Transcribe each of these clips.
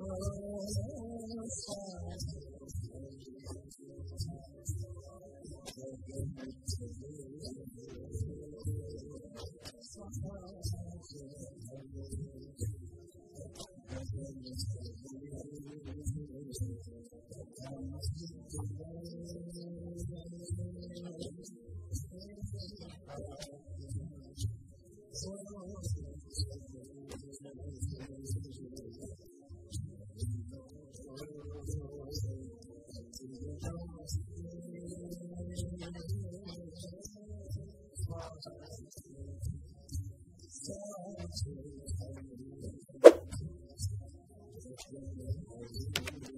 Oh, Thank you.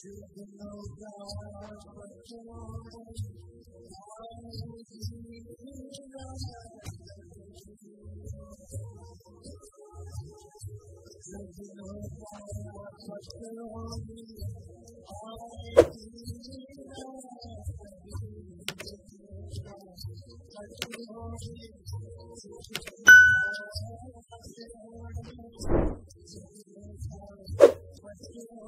To you. To